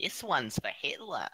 This one's for Hitler.